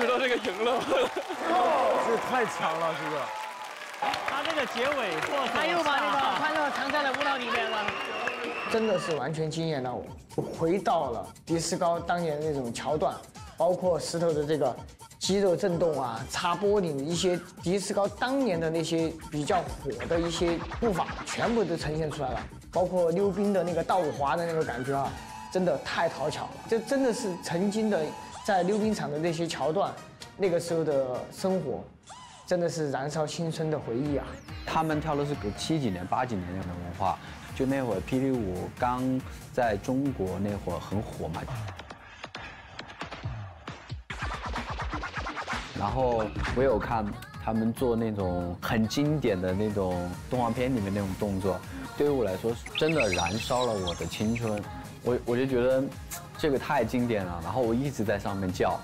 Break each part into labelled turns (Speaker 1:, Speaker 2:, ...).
Speaker 1: 石头这个赢了。
Speaker 2: 这太强了，这个。
Speaker 3: 他这个结尾，
Speaker 4: 他又把那个欢乐藏在了舞蹈里面了。
Speaker 5: 真的是完全惊艳到我，回到了迪斯高当年的那种桥段，包括石头的这个肌肉震动啊，擦玻璃一些迪斯高当年的那些比较火的一些步伐，全部都呈现出来了。包括溜冰的那个倒滑的那个感觉啊，真的太讨巧了。这真的是曾经的在溜冰场的那些桥段，那个时候的生活，真的是燃烧青春的回忆啊。
Speaker 6: 他们跳的是个七几年、八几年那种文化，就那会儿霹雳舞刚在中国那会儿很火嘛。然后我有看他们做那种很经典的那种动画片里面那种动作，对于我来说真的燃烧了我的青春。我我就觉得这个太经典了，然后我一直在上面叫。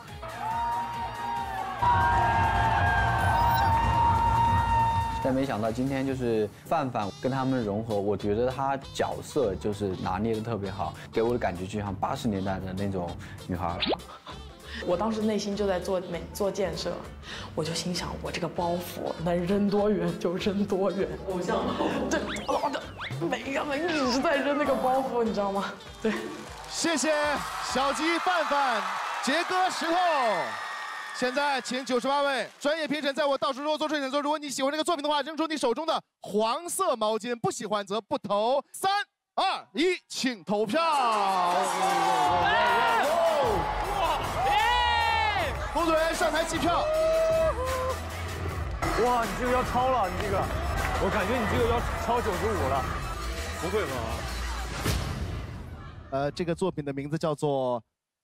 Speaker 6: 但没想到今天就是范范跟他们融合，我觉得他角色就是拿捏的特别好，给我的感觉就像八十年代的那种女孩。
Speaker 7: 我当时内心就在做美做建设，我就心想，我这个包袱能扔多远就扔多远。偶像包袱，对，我的每个人一直在扔那个包袱，你知道吗？对，
Speaker 8: 谢谢小鸡、范范、杰哥、石头。现在，请九十八位专业评审在我倒数之后做出选择。如果你喜欢这个作品的话，扔出你手中的黄色毛巾；不喜欢则不投。三、二、一，请投票。工作人员上台计票。
Speaker 2: 哇，你这个要超了，你这个，我感觉你这个要超九十五了。
Speaker 1: 不会吧？
Speaker 8: 呃，这个作品的名字叫做《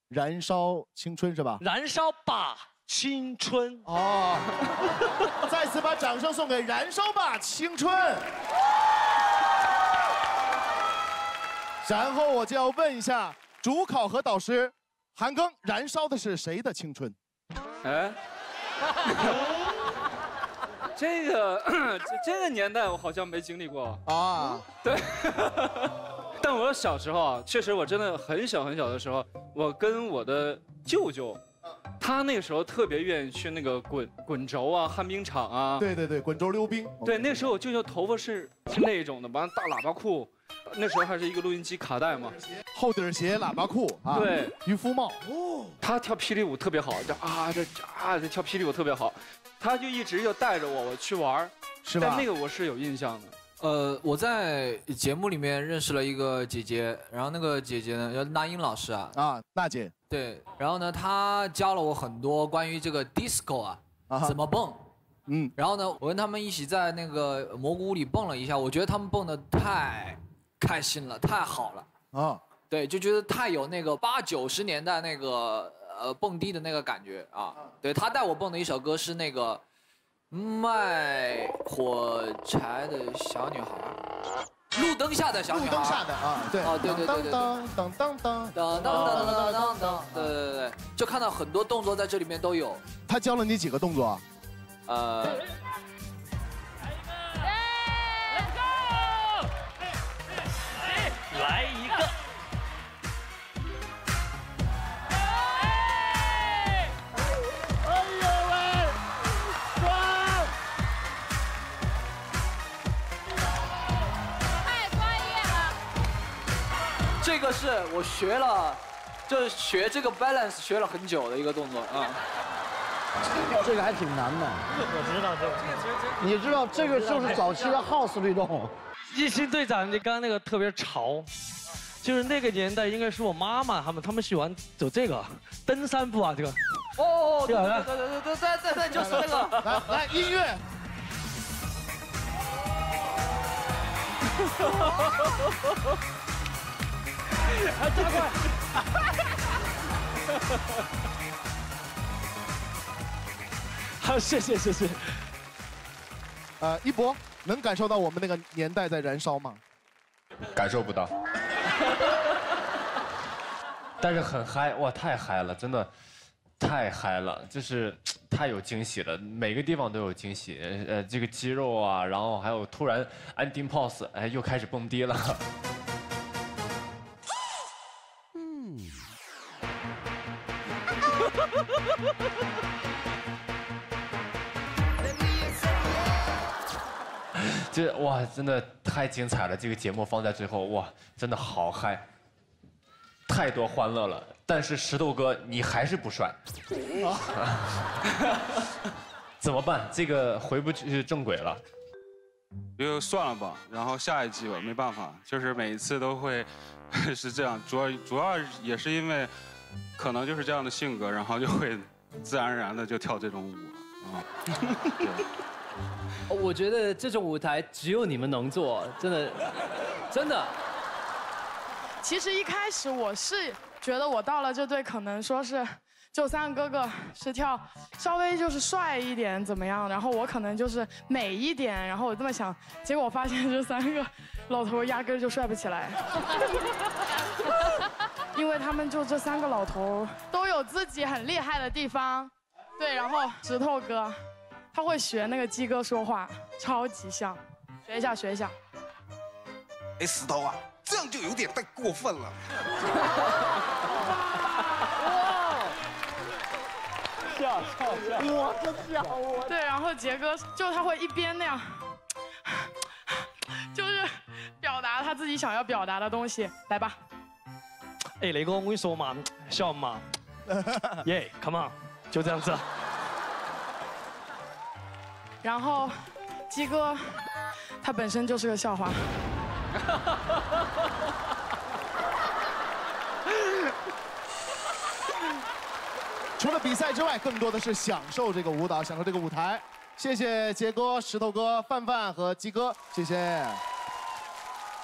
Speaker 8: 燃烧青春》，是吧？
Speaker 3: 燃烧吧青春。
Speaker 8: 哦，再次把掌声送给《燃烧吧青春》。然后我就要问一下主考核导师韩庚，燃烧的是谁的青春？
Speaker 1: 哎，这个 这这个年代我好像没经历过
Speaker 8: 啊。
Speaker 1: 对，但我小时候啊，确实我真的很小很小的时候，我跟我的舅舅，他那个时候特别愿意去那个滚滚轴啊、旱冰场啊。
Speaker 8: 对对对，滚轴溜冰。
Speaker 1: 对，那时候我舅舅头发是是那种的，完大喇叭裤，那时候还是一个录音机卡带嘛。
Speaker 8: 厚底鞋、喇叭裤啊，
Speaker 1: 对，
Speaker 8: 渔夫帽。哦，
Speaker 1: 他跳霹雳舞特别好，这啊这啊这跳霹雳舞特别好，他就一直就带着我我去玩
Speaker 8: 是吧？
Speaker 1: 但那个我是有印象的。
Speaker 9: 呃，我在节目里面认识了一个姐姐，然后那个姐姐呢叫那英老师啊。
Speaker 8: 啊，娜姐。
Speaker 9: 对，然后呢，她教了我很多关于这个 disco 啊怎么蹦。嗯。然后呢，我跟他们一起在那个蘑菇屋里蹦了一下，我觉得他们蹦的太开心了，太好了。啊。对，就觉得太有那个八九十年代那个呃蹦迪的那个感觉啊。对他带我蹦的一首歌是那个卖火柴的小女孩，路灯下的小女孩。
Speaker 8: 路灯下的啊，对。
Speaker 9: 哦，对对对对。
Speaker 8: 当当当当当
Speaker 9: 当当当当当当。对对对对，就看到很多动作在这里面都有。
Speaker 8: 他教了你几个动作？呃。
Speaker 9: 我学了，就是学这个 balance 学了很久的一个动作啊。
Speaker 5: 这个还挺难的。
Speaker 3: 我知道这个。
Speaker 5: 你知道这个就是早期的 house 律动。
Speaker 3: 一心队长，你刚刚那个特别潮，就是那个年代应该是我妈妈他们，他们喜欢走这个登山步啊，这个。
Speaker 9: 哦，对对对对对对对对，就是那个。
Speaker 8: 来来，音乐。
Speaker 3: 还加快！好，谢谢谢谢。
Speaker 8: 呃，一博能感受到我们那个年代在燃烧吗？
Speaker 10: 感受不到。但是很嗨，哇，太嗨了，真的太嗨了，就是太有惊喜了，每个地方都有惊喜。呃，这个肌肉啊，然后还有突然安定 pose，哎，又开始蹦迪了。这哇真的太精彩了这个节目放在最后哇真的好嗨太多欢乐了。但是石头哥你还是不帅。怎么办？这个回不去正轨了。
Speaker 11: 就算了吧然后下一季吧没办法就是每一次都会 是这样主要主要也是因为可能就是这样的性格，然后就会自然而然的就跳这种舞了啊。对
Speaker 12: 我觉得这种舞台只有你们能做，真的，真的。
Speaker 7: 其实一开始我是觉得我到了这队，可能说是就三个哥哥是跳稍微就是帅一点怎么样，然后我可能就是美一点，然后我这么想，结果我发现这三个老头压根儿就帅不起来，因为他们就这三个老头都有自己很厉害的地方，对，然后石头哥他会学那个鸡哥说话，超级像，学一下学一下。
Speaker 13: 哎，石头啊，这样就有点太过分了。
Speaker 2: 笑笑笑！
Speaker 7: 我的笑我。对，然后杰哥就他会一边那样，就是表达他自己想要表达的东西，来吧。
Speaker 3: 哎，雷哥，我跟你说嘛，笑嘛，耶，come on，就这样子。
Speaker 7: 然后鸡哥他本身就是个笑话。
Speaker 8: 除了比赛之外，更多的是享受这个舞蹈，享受这个舞台。谢谢杰哥、石头哥、范范和鸡哥，谢谢。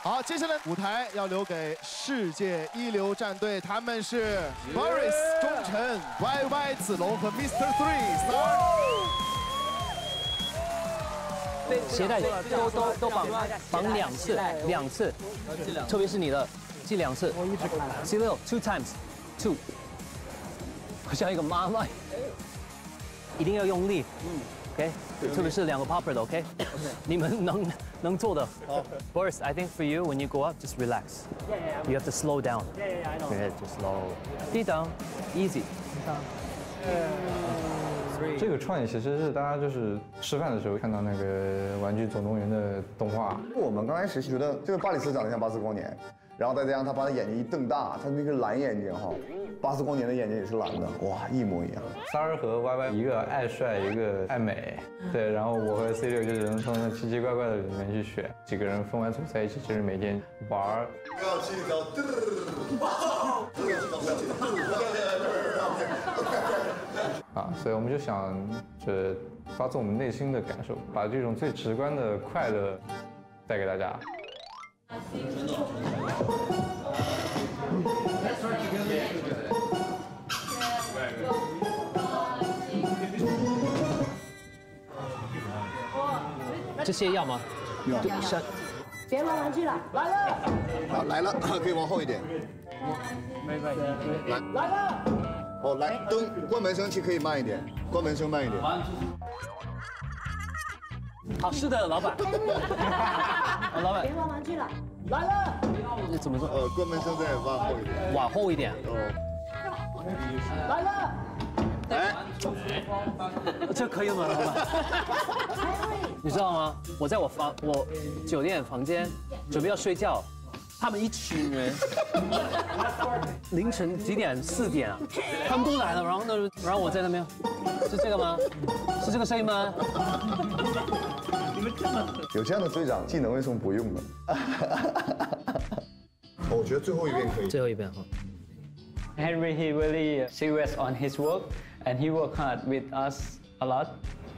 Speaker 8: 好，接下来舞台要留给世界一流战队，他们是 Boris、钟晨、Y Y、子龙和 Mr. Three Star。
Speaker 12: 鞋带都都都绑绑两次，两次，特别是你的，系两次。我一直系六，two times，two。我像一个妈妈，一定要用力，嗯，OK，特别是两个 popper 的，OK，你们能能做的。Boris，I think for you when you go up, just relax. You have to slow down.
Speaker 4: Yeah, yeah, I know.
Speaker 12: Yeah, just slow. 低档，easy.
Speaker 14: 这个创意其实是大家就是吃饭的时候看到那个《玩具总动员》的动画。
Speaker 15: 我们刚开始觉得这个巴里斯长得像巴斯光年，然后再加上他把他眼睛一瞪大，他那个蓝眼睛哈，巴斯光年的眼睛也是蓝的，哇，一模一样。
Speaker 14: 三儿和 Y Y 一个爱帅，一个爱美，对，然后我和 C 六就只能从那奇奇怪怪的里面去选，几个人分完组在一起，就是每天玩儿。
Speaker 15: 不要去到，
Speaker 14: 啊，所以我们就想，就是发自我们内心的感受，把这种最直观的快乐带给大家。
Speaker 12: 这些要吗？
Speaker 15: 要
Speaker 4: 别玩玩具了，来了，
Speaker 15: 好来了，可以往后一点。来
Speaker 4: 来了，
Speaker 15: 哦，来灯关门声期可以慢一点，关门声慢一点。
Speaker 12: 好，是的，老板。呃 老板
Speaker 4: 别，玩玩具了，来了，
Speaker 12: 那怎么说？
Speaker 15: 呃，关门声再往后一点。
Speaker 12: 往后一点。
Speaker 15: 哦，
Speaker 4: 来了，
Speaker 15: 哎，
Speaker 12: 这可以吗，老板？你知道吗？我在我房，我酒店房间准备要睡觉，他们一群人，凌晨几点？四点啊，他们都来了，然后呢，然后我在那边，是这个吗？是这个声音吗？
Speaker 15: 有这样的队长，技能为什么不用呢？我觉得最后一遍可以。
Speaker 12: 最后一遍哈。
Speaker 16: Henry, he really serious on his work and he work hard with us a lot.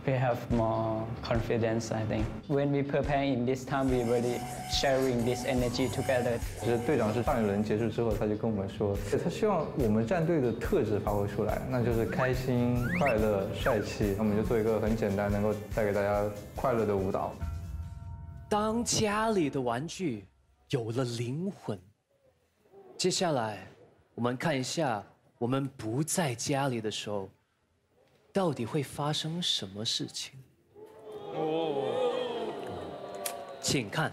Speaker 16: We have more confidence, I think. When we prepare in this time, we really sharing this energy together.
Speaker 14: 其实队长是上一轮结束之后，他就跟我们说，他希望我们战队的特质发挥出来，那就是开心、快乐、帅气。那我们就做一个很简单，能够带给大家快乐的舞蹈。
Speaker 12: 当家里的玩具有了灵魂，接下来我们看一下，我们不在家里的时候，到底会发生什么事情？哦，请看。